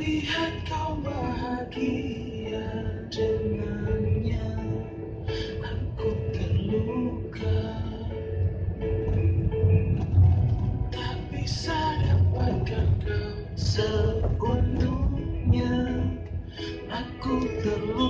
Lihat kau bahagia dengannya. Aku terluka. Tak bisa dapatkan kau seutuhnya Aku terluka.